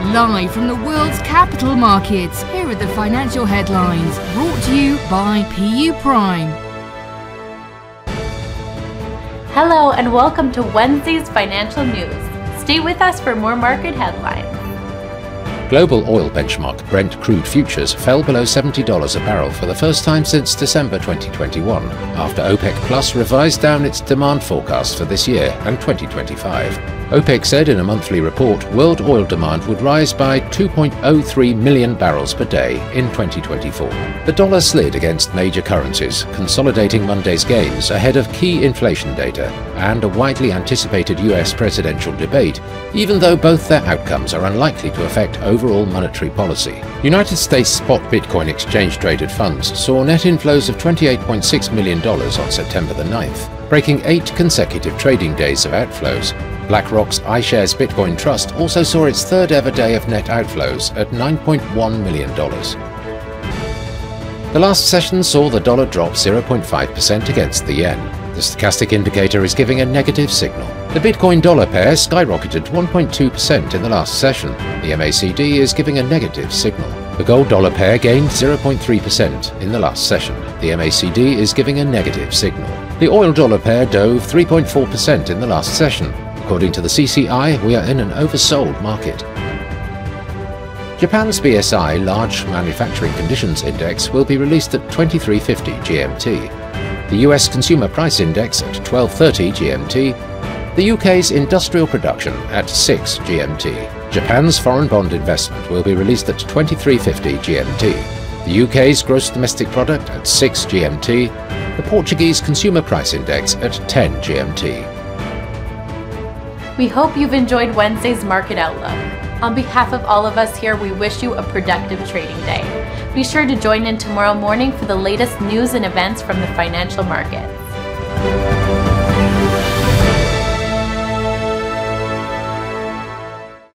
Live from the world's capital markets, here are the financial headlines brought to you by PU Prime. Hello and welcome to Wednesday's financial news. Stay with us for more market headlines. Global oil benchmark Brent crude futures fell below $70 a barrel for the first time since December 2021, after OPEC Plus revised down its demand forecast for this year and 2025. OPEC said in a monthly report world oil demand would rise by 2.03 million barrels per day in 2024. The dollar slid against major currencies, consolidating Monday's gains ahead of key inflation data and a widely anticipated US presidential debate, even though both their outcomes are unlikely to affect overall monetary policy. United States spot Bitcoin exchange traded funds saw net inflows of $28.6 million on September the 9th, breaking eight consecutive trading days of outflows BlackRock's iShares Bitcoin Trust also saw its third ever day of net outflows at $9.1 million. The last session saw the dollar drop 0.5% against the yen. The stochastic indicator is giving a negative signal. The Bitcoin dollar pair skyrocketed 1.2% in the last session. The MACD is giving a negative signal. The gold dollar pair gained 0.3% in the last session. The MACD is giving a negative signal. The oil dollar pair dove 3.4% in the last session. According to the CCI, we are in an oversold market. Japan's BSI Large Manufacturing Conditions Index will be released at 2350 GMT. The US Consumer Price Index at 1230 GMT. The UK's industrial production at 6 GMT. Japan's foreign bond investment will be released at 2350 GMT. The UK's gross domestic product at 6 GMT. The Portuguese Consumer Price Index at 10 GMT. We hope you've enjoyed Wednesday's market outlook. On behalf of all of us here, we wish you a productive trading day. Be sure to join in tomorrow morning for the latest news and events from the financial markets.